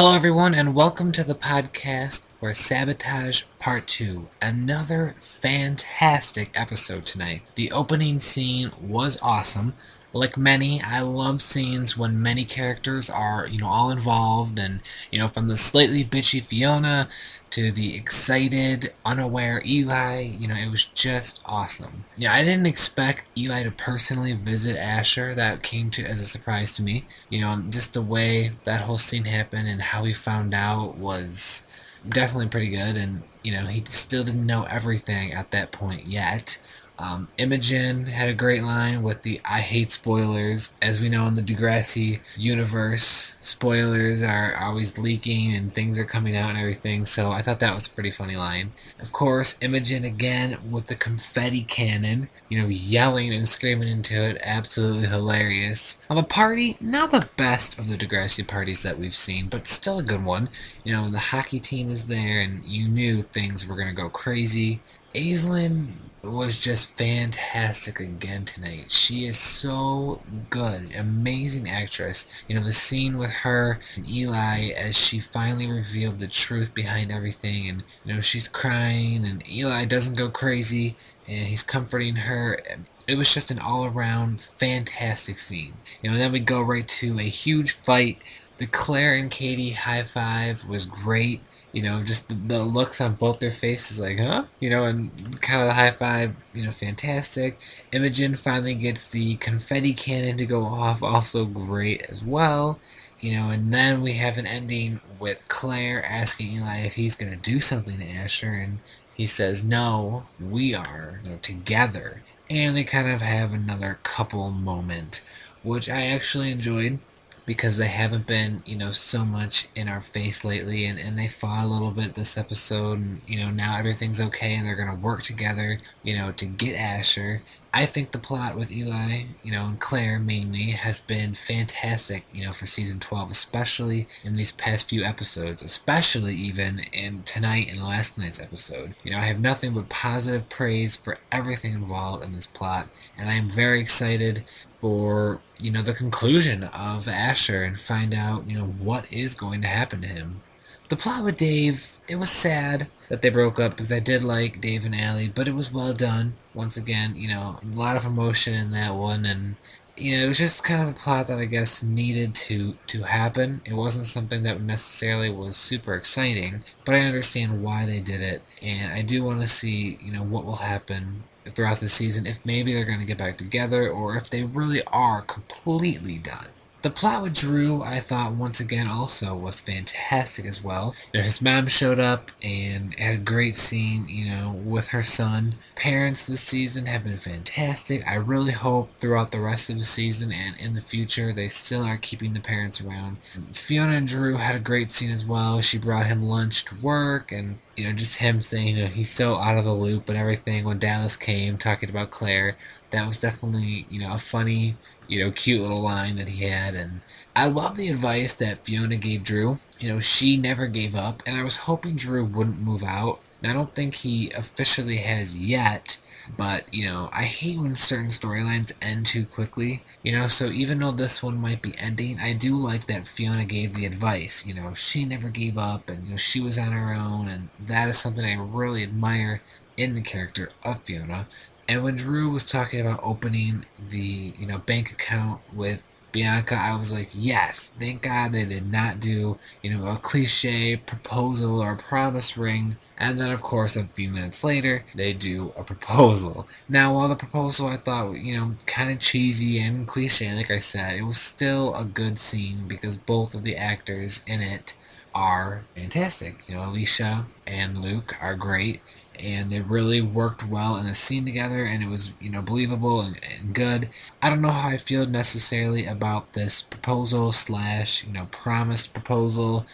Hello, everyone, and welcome to the podcast for Sabotage Part 2. Another fantastic episode tonight. The opening scene was awesome. Like many, I love scenes when many characters are, you know, all involved, and, you know, from the slightly bitchy Fiona to the excited, unaware Eli. You know, it was just awesome. Yeah, I didn't expect Eli to personally visit Asher. That came to as a surprise to me. You know, just the way that whole scene happened and how he found out was definitely pretty good. And you know, he still didn't know everything at that point yet. Um, Imogen had a great line with the I hate spoilers. As we know in the Degrassi universe, spoilers are always leaking and things are coming out and everything, so I thought that was a pretty funny line. Of course, Imogen again with the confetti cannon, you know, yelling and screaming into it, absolutely hilarious. Now, the party, not the best of the Degrassi parties that we've seen, but still a good one. You know, the hockey team was there and you knew things were going to go crazy. Aislinn was just fantastic again tonight. She is so good, amazing actress. You know, the scene with her and Eli as she finally revealed the truth behind everything, and you know, she's crying, and Eli doesn't go crazy, and he's comforting her. It was just an all around fantastic scene. You know, then we go right to a huge fight. The Clare and Katie high five was great you know, just the, the, looks on both their faces, like, huh? You know, and kind of the high five, you know, fantastic. Imogen finally gets the confetti cannon to go off, also great as well. You know, and then we have an ending with Clare asking Eli if he's going to do something to Asher, and he says, no, we are, you know, together. And they kind of have another couple moment, which I actually enjoyed because they haven't been, you know, so much in our face lately and, and they fought a little bit this episode and, you know, now everything's okay and they're gonna work together, you know, to get Asher. I think the plot with Eli, you know, and Clare mainly has been fantastic, you know, for season 12, especially in these past few episodes, especially even in tonight and last night's episode. You know, I have nothing but positive praise for everything involved in this plot, and I am very excited for you know the conclusion of Asher and find out you know what is going to happen to him. The plot with Dave, it was sad that they broke up because I did like Dave and Alli, but it was well done. Once again, you know, a lot of emotion in that one, and you know, it was just kind of a plot that I guess needed to to happen. It wasn't something that necessarily was super exciting, but I understand why they did it, and I do want to see, you know, what will happen throughout the season if maybe they're going to get back together or if they really are completely done. The plot with Drew, I thought once again also was fantastic as well. You know, his mom showed up and had a great scene, you know, with her son. Parents this season have been fantastic. I really hope throughout the rest of the season and in the future they still are keeping the parents around. Fiona and Drew had a great scene as well. She brought him lunch to work and you know, just him saying, you know, he's so out of the loop and everything when Dallas came talking about Clare. That was definitely you know a funny you know cute little line that he had. And i love the advice that fiona gave drew. You know she never gave up. And i was hoping drew wouldn't move out. And i don't think he officially has yet but you know i hate when certain storylines end too quickly you know so even though this one might be ending i do like that fiona gave the advice you know she never gave up and you know she was on her own and that is something i really admire in the character of fiona. And when Drew was talking about opening the, you know, bank account with Bianca, I was like, yes, thank God they did not do, you know, a cliche proposal or a promise ring. And then, of course, a few minutes later, they do a proposal. Now, while the proposal I thought, you know, kind of cheesy and cliche, like I said, it was still a good scene because both of the actors in it are fantastic. You know, Alicia and Luke are great and they really worked well in the scene together and it was you know believable and, and, good. I don't know how i feel necessarily about this proposal slash you know promised proposal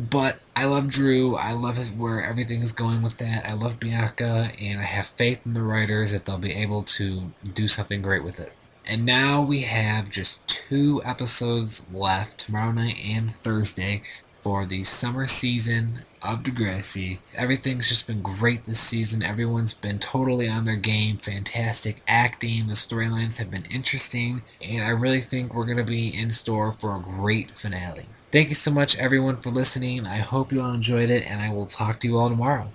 but i love drew. I love where everything is going with that. I love bianca and i have faith in the writers that they'll be able to do something great with it. And now we have just two episodes left tomorrow night and thursday for the summer season of Degrassi. Everything's just been great this season. Everyone's been totally on their game. Fantastic acting. The storylines have been interesting. And I really think we're going to be in store for a great finale. Thank you so much, everyone, for listening. I hope you all enjoyed it, and I will talk to you all tomorrow.